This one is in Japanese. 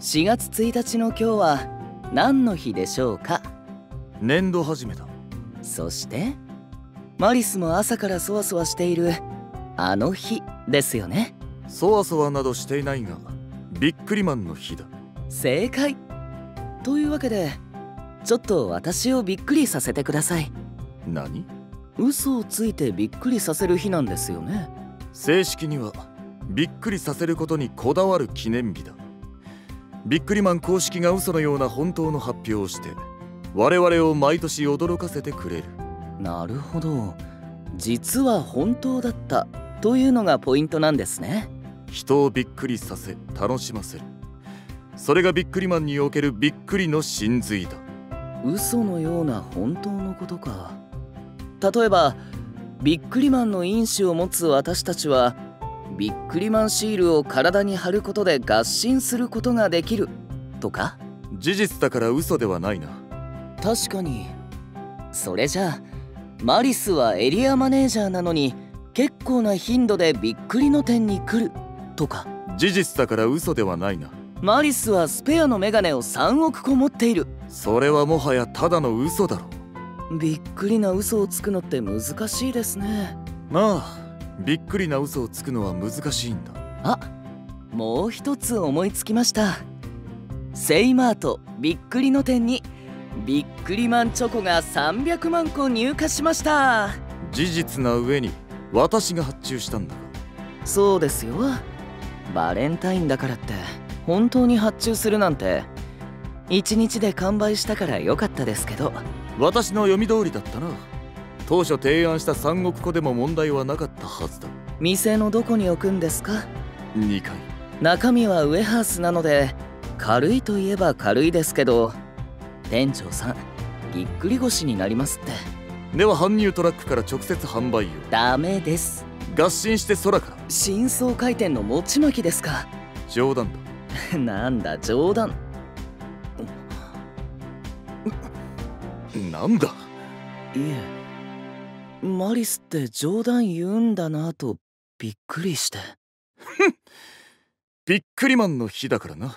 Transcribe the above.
4月1日の今日は何の日でしょうか？年度始めだ。そしてマリスも朝からそわそわしているあの日ですよね。そわそわなどしていないがビックリマンの日だ。正解。というわけでちょっと私をびっくりさせてください。何？嘘をついてびっくりさせる日なんですよね。正式にはびっくりさせることにこだわる記念日だビックリマン公式が嘘のような本当の発表をして我々を毎年驚かせてくれる。なるほど。実は本当だったというのがポイントなんですね。人をびっくりさせ楽しませる。それがビックリマンにおけるびっくりの真髄だ。嘘のような本当のことか。例えばビックリマンの因子を持つ私たちはビックリマンシールを体に貼ることで合心することができる。とか？事実だから嘘ではないな。確かに。それじゃあマリスはエリアマネージャーなのに結構な頻度でびっくりの点に来る。とか？事実だから嘘ではないな。マリスはスペアのメガネを3億個持っている。それはもはやただの嘘だろびっくりな嘘をつくのって難しいですね。まあびっくりな嘘をつくのは難しいんだ。あもう一つ思いつきました。セイマートびっくりの点にビックリマンチョコが300万個入荷しました。事実な上に私が発注したんだそうですよ。バレンタインだからって本当に発注するなんて1日で完売したから良かったですけど。私の読み通りだったな。当初提案した3億個でも問題はなかったはずだ店のどこに置くんですか？2階。中身はウエハースなので軽いといえば軽いですけど店長さんぎっくり腰になりますって。では搬入トラックから直接販売を。ダメです。合心して空から。新装回転の餅巻きですか？冗談だ。なんだ冗談。なんだ？いえマリスって冗談言うんだなとびっくりして。びっくりマンの日だからな。